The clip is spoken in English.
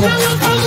How